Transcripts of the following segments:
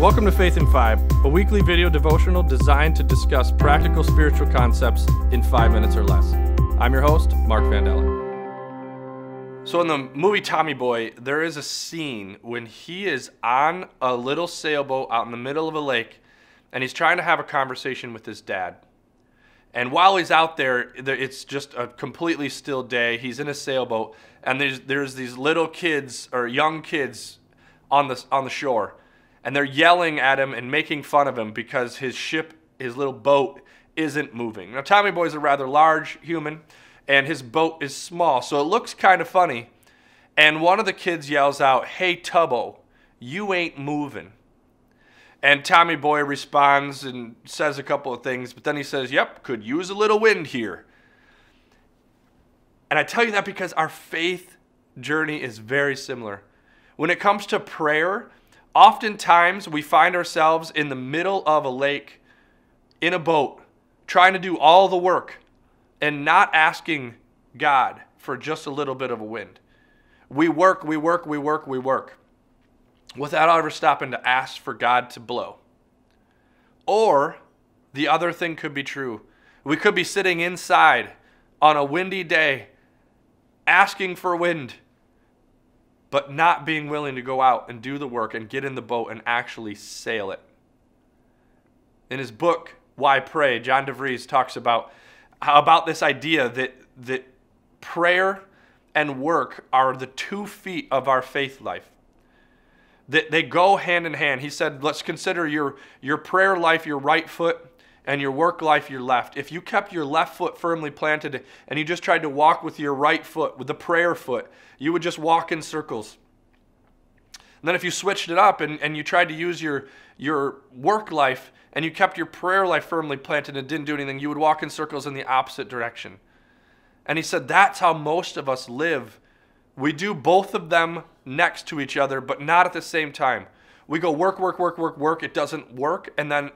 Welcome to Faith in Five, a weekly video devotional designed to discuss practical spiritual concepts in five minutes or less. I'm your host, Mark VanDellen. So, in the movie Tommy Boy, there is a scene when he is on a little sailboat out in the middle of a lake and he's trying to have a conversation with his dad. And while he's out there, it's just a completely still day. He's in a sailboat, and there's there's these little kids or young kids on the on the shore, and they're yelling at him and making fun of him because his ship, his little boat, isn't moving. Now, Tommy Boy's a rather large human, and his boat is small, so it looks kind of funny. And one of the kids yells out, Hey, Tubbo, you ain't moving. And Tommy Boy responds and says a couple of things, but then he says, Yep, could use a little wind here. And I tell you that because our faith journey is very similar. When it comes to prayer, Oftentimes, we find ourselves in the middle of a lake in a boat, trying to do all the work and not asking God for just a little bit of a wind. We work, we work, we work, we work without ever stopping to ask for God to blow. Or the other thing could be true. We could be sitting inside on a windy day asking for wind but not being willing to go out and do the work and get in the boat and actually sail it. In his book, Why Pray, John DeVries talks about about this idea that that prayer and work are the two feet of our faith life. That they go hand in hand. He said, let's consider your, your prayer life your right foot and your work life your left. If you kept your left foot firmly planted and you just tried to walk with your right foot, with the prayer foot, you would just walk in circles. And then if you switched it up and, and you tried to use your, your work life and you kept your prayer life firmly planted and didn't do anything, you would walk in circles in the opposite direction. And he said that's how most of us live. We do both of them next to each other, but not at the same time. We go work, work, work, work, work. It doesn't work. And then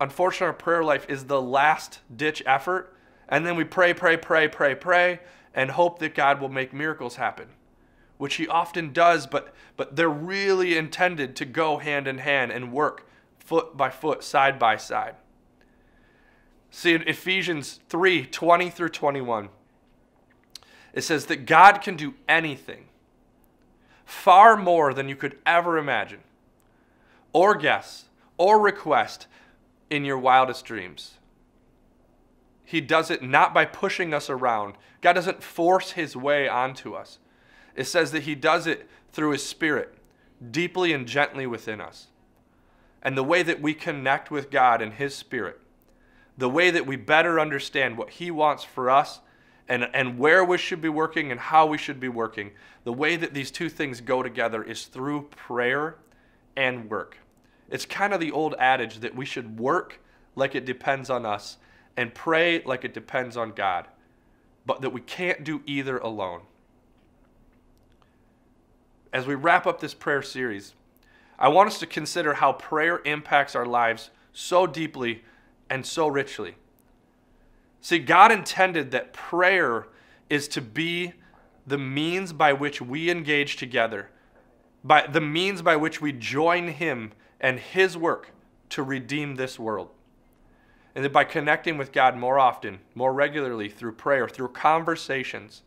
unfortunately, our prayer life is the last ditch effort. And then we pray, pray, pray, pray, pray, and hope that God will make miracles happen, which He often does, but, but they're really intended to go hand in hand and work foot by foot, side by side. See, in Ephesians 3 20 through 21, it says that God can do anything, far more than you could ever imagine, or guess, or request in your wildest dreams. He does it not by pushing us around. God doesn't force his way onto us. It says that he does it through his spirit, deeply and gently within us. And the way that we connect with God and his spirit, the way that we better understand what he wants for us and, and where we should be working and how we should be working, the way that these two things go together is through prayer and work. It's kind of the old adage that we should work like it depends on us and pray like it depends on God, but that we can't do either alone. As we wrap up this prayer series, I want us to consider how prayer impacts our lives so deeply and so richly. See, God intended that prayer is to be the means by which we engage together, by the means by which we join Him and His work to redeem this world. And that by connecting with God more often, more regularly through prayer, through conversations,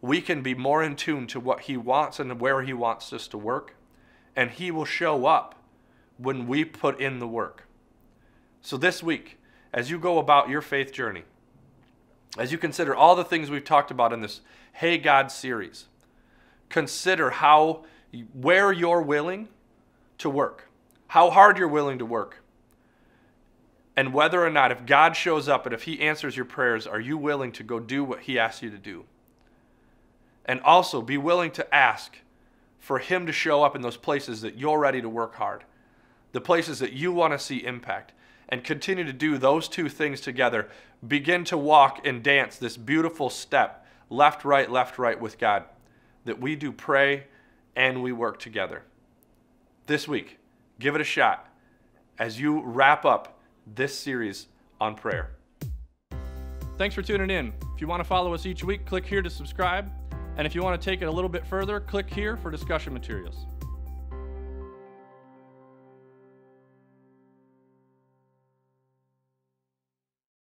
we can be more in tune to what He wants and where He wants us to work. And He will show up when we put in the work. So this week, as you go about your faith journey, as you consider all the things we've talked about in this Hey God series, consider how where you're willing to work how hard you're willing to work, and whether or not, if God shows up and if He answers your prayers, are you willing to go do what He asks you to do? And also be willing to ask for Him to show up in those places that you're ready to work hard, the places that you want to see impact, and continue to do those two things together. Begin to walk and dance this beautiful step, left, right, left, right with God, that we do pray and we work together. This week, Give it a shot as you wrap up this series on prayer. Thanks for tuning in. If you want to follow us each week, click here to subscribe. And if you want to take it a little bit further, click here for discussion materials.